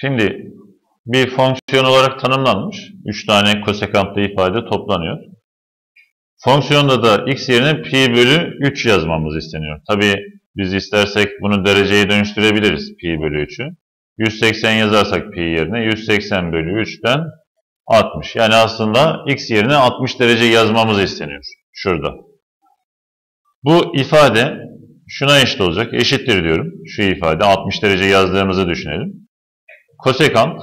Şimdi bir fonksiyon olarak tanımlanmış. 3 tane kosekantlı ifade toplanıyor. Fonksiyonda da x yerine pi bölü 3 yazmamız isteniyor. Tabi biz istersek bunu dereceye dönüştürebiliriz pi bölü 3'ü. 180 yazarsak pi yerine 180 bölü 3'ten 60. Yani aslında x yerine 60 derece yazmamız isteniyor. Şurada. Bu ifade şuna eşit olacak. Eşittir diyorum. Şu ifade 60 derece yazdığımızı düşünelim. Kosekant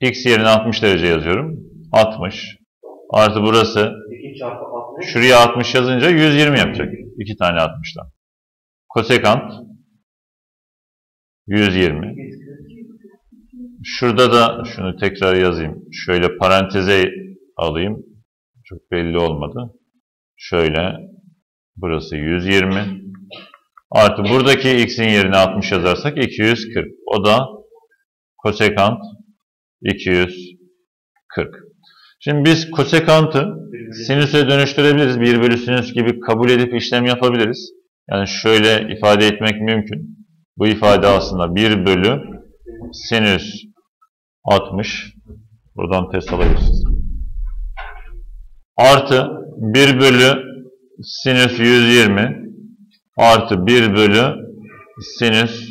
x yerine 60 derece yazıyorum. 60 artı burası şuraya 60 yazınca 120 yapacak. 2 tane 60'dan. Kosekant 120. Şurada da şunu tekrar yazayım. Şöyle paranteze alayım. Çok belli olmadı. Şöyle burası 120. Artı buradaki x'in yerine 60 yazarsak 240. O da kosekant 240. Şimdi biz kosekantı sinüse dönüştürebiliriz. 1 bölü sinüs gibi kabul edip işlem yapabiliriz. Yani şöyle ifade etmek mümkün. Bu ifade aslında 1 bölü sinüs 60. Buradan test alabilirsiniz. Artı 1 bölü sinüs 120 artı 1 bölü sinüs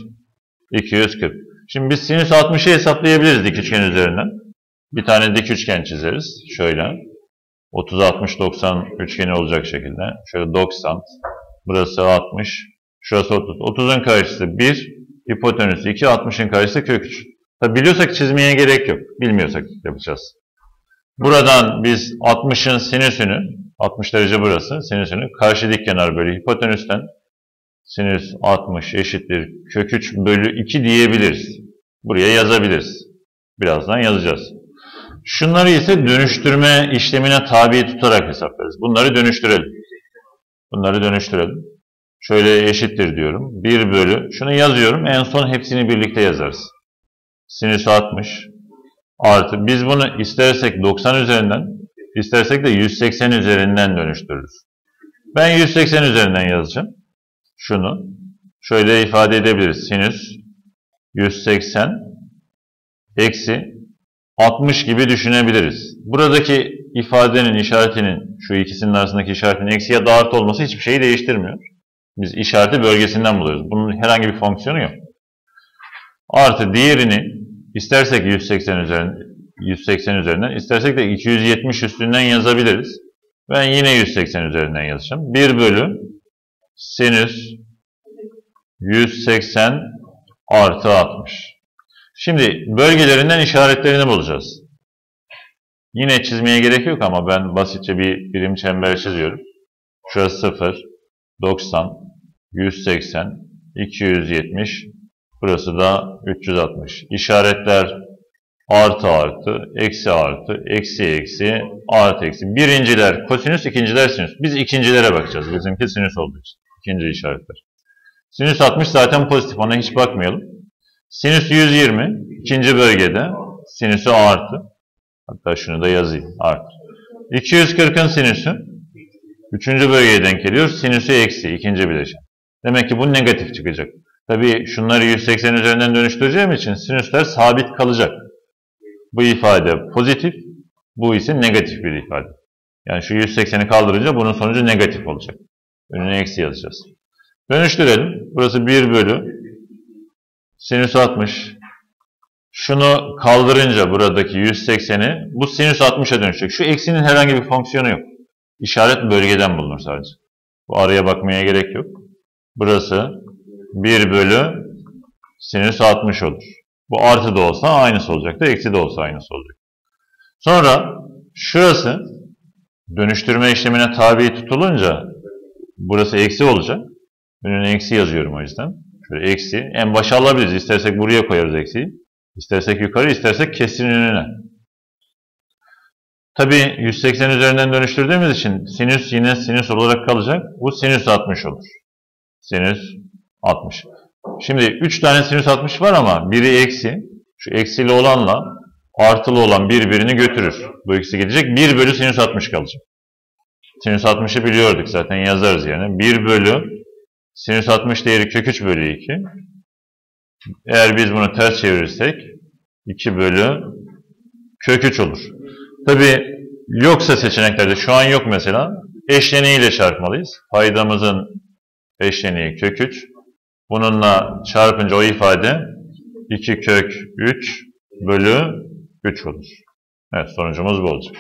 240. Şimdi biz sinüs 60'ı hesaplayabiliriz dik üçgen üzerinden. Bir tane dik üçgen çizeriz. Şöyle. 30, 60, 90 üçgeni olacak şekilde. Şöyle 90. Burası 60. Şurası 30. 30'un karşısı 1. Hipotenüsü 2. 60'ın karşısı kök 3. Tabi biliyorsak çizmeye gerek yok. Bilmiyorsak yapacağız. Buradan biz 60'ın sinüsünü, 60 derece burası, sinüsünü karşı dik kenar bölü hipotenüsten sinüs 60 eşittir kök 3 bölü 2 diyebiliriz. Buraya yazabiliriz. Birazdan yazacağız. Şunları ise dönüştürme işlemine tabi tutarak hesaplarız. Bunları dönüştürelim. Bunları dönüştürelim. Şöyle eşittir diyorum. 1 bölü, şunu yazıyorum. En son hepsini birlikte yazarız. Sinüs 60 artı. Biz bunu istersek 90 üzerinden, istersek de 180 üzerinden dönüştürürüz. Ben 180 üzerinden yazacağım. Şunu. Şöyle ifade edebiliriz. Sinüs 180 eksi 60 gibi düşünebiliriz. Buradaki ifadenin işaretinin, şu ikisinin arasındaki işaretin eksi ya da artı olması hiçbir şeyi değiştirmiyor. Biz işareti bölgesinden buluyoruz. Bunun herhangi bir fonksiyonu yok. Artı diğerini istersek 180 üzerinden, 180 üzerinden, istersek de 270 üstünden yazabiliriz. Ben yine 180 üzerinden yazacağım. 1 bölü sinüs 180 artı 60. Şimdi bölgelerinden işaretlerini bulacağız. Yine çizmeye gerek yok ama ben basitçe bir birim çember çiziyorum. Şurası 0, 90, 180, 270, burası da 360. İşaretler artı artı, eksi artı, eksi eksi, artı eksi. Birinciler kosinüs, ikinciler sinüs. Biz ikincilere bakacağız. Bizimki sinüs olduğu için. İkinci işaretler. Sinüs 60 zaten pozitif. Ona hiç bakmayalım. Sinüs 120 ikinci bölgede sinüsü artı. Hatta şunu da yazayım. Artı. 240'ın sinüsü üçüncü bölgeye denk geliyor. Sinüsü eksi ikinci bileşen. Demek ki bu negatif çıkacak. Tabii şunları 180 üzerinden dönüştüreceğim için sinüsler sabit kalacak. Bu ifade pozitif, bu ise negatif bir ifade. Yani şu 180'i kaldırınca bunun sonucu negatif olacak. Önüne eksi yazacağız. Dönüştürelim. Burası 1 bölü sinüs 60. Şunu kaldırınca buradaki 180'i bu sinüs 60'a dönüşecek. Şu eksinin herhangi bir fonksiyonu yok. İşaret bölgeden bulunur sadece. Bu araya bakmaya gerek yok. Burası 1 bölü sinüs 60 olur. Bu artı da olsa aynısı olacaktır. Eksi de olsa aynısı olacak. Sonra şurası dönüştürme işlemine tabi tutulunca burası eksi olacak. Önüne eksi yazıyorum o yüzden. Şöyle eksi. En başa alabiliriz. İstersek buraya koyarız eksiyi. İstersek yukarı, istersek kesin önüne. Tabi 180 üzerinden dönüştürdüğümüz için sinüs yine sinüs olarak kalacak. Bu sinüs 60 olur. Sinüs 60. Şimdi 3 tane sinüs 60 var ama biri eksi. Şu eksili olanla artılı olan birbirini götürür. Bu ikisi gidecek. 1 bölü sinüs 60 kalacak. Sinüs 60'ı biliyorduk zaten yazarız yani. 1 bölü sinüs 60 değeri kök 3 bölü 2. Eğer biz bunu ters çevirirsek 2 bölü kök 3 olur. Tabi yoksa seçeneklerde şu an yok mesela. Eşleniğiyle çarpmalıyız. Paydamızın eşleniği kök 3. Bununla çarpınca o ifade 2 kök 3 bölü 3 olur. Evet sonucumuz bu olacak.